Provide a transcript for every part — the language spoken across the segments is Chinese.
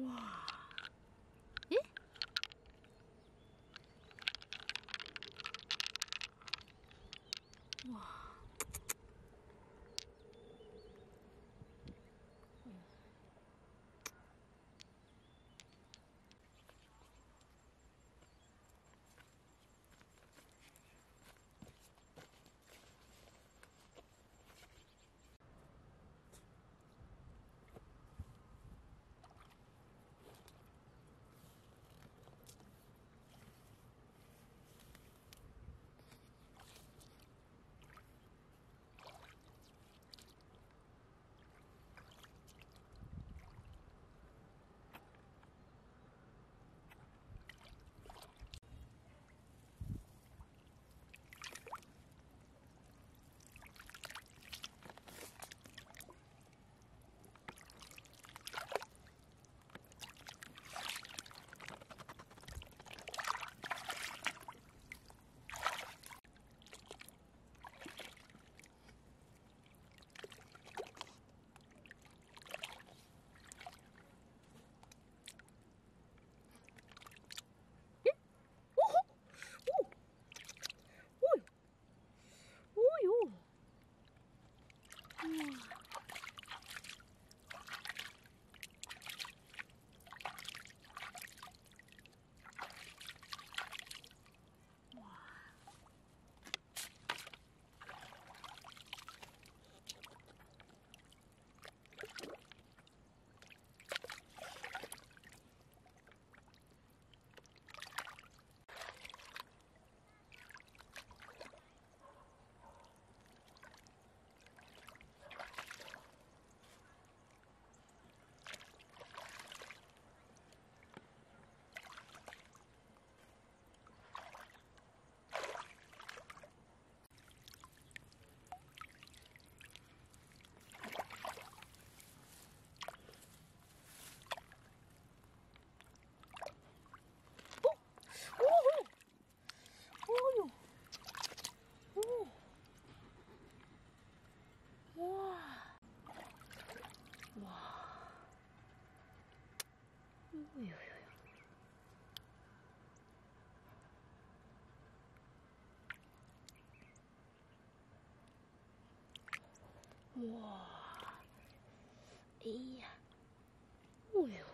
哇！哎呦呦呦！哇！哎呀！哎呦！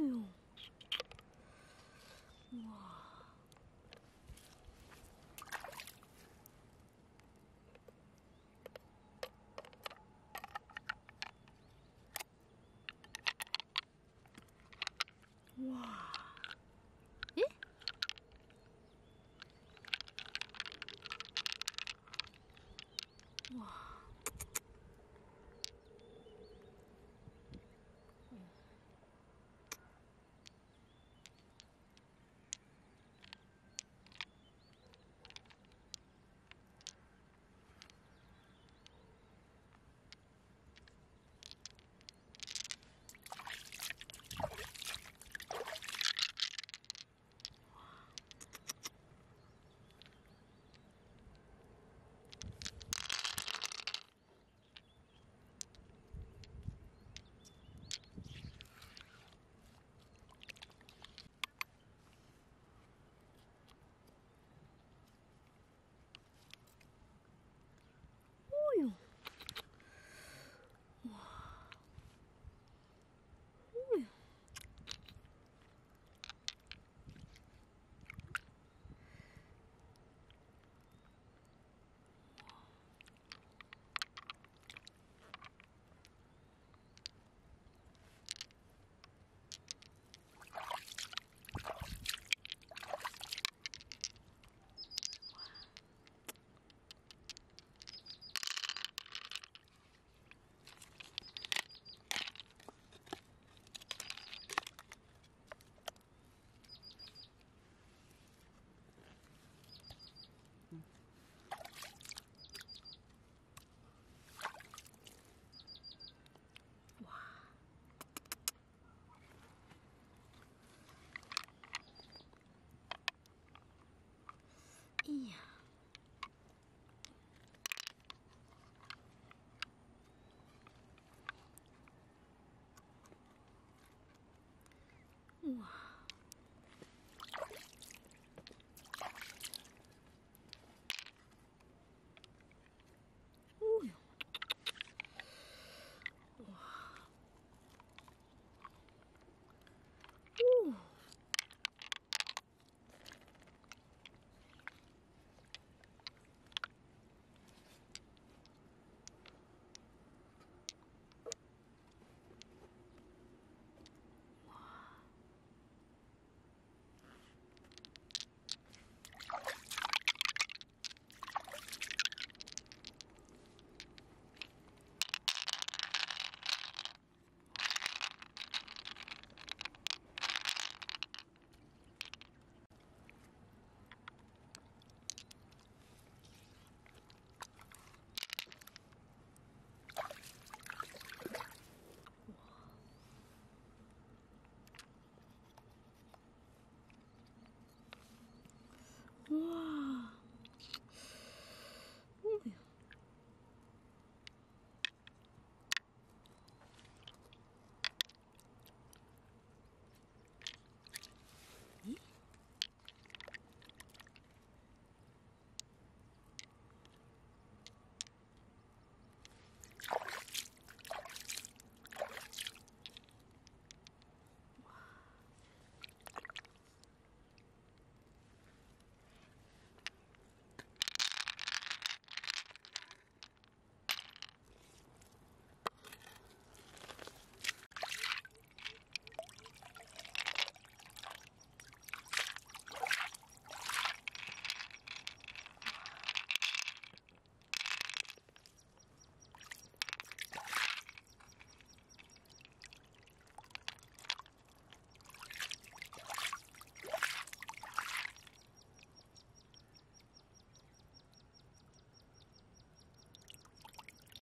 Ooh.